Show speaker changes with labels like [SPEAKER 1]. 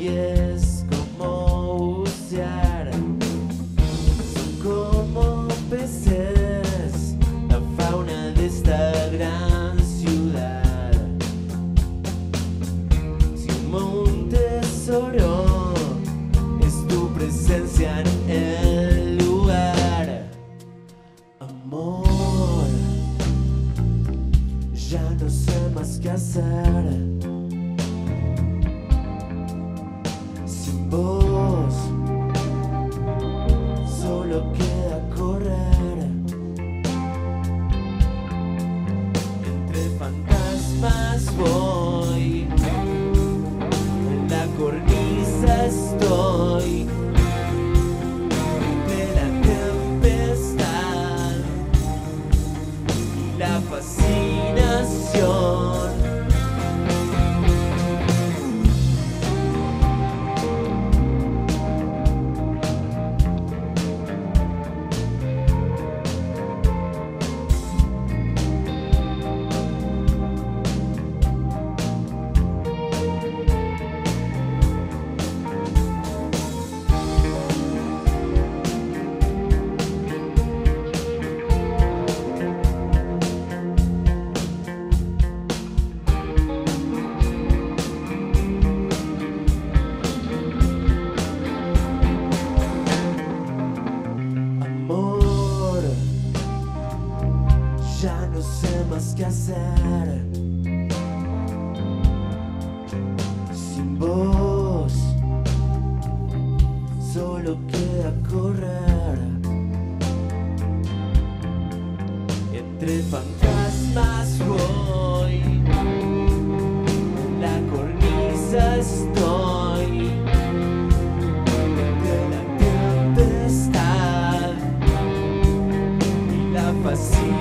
[SPEAKER 1] y es como bucear son como peces la fauna de esta gran ciudad si un tesoro es tu presencia en el lugar, amor, ya no sé más qué hacer. Queda correr. Entre fantasmas voy. En la cornisa estoy más qué hacer. Sin vos, solo queda correr. Entre fantasmas voy, la cornisa estoy. De la tempestad y la fascinación.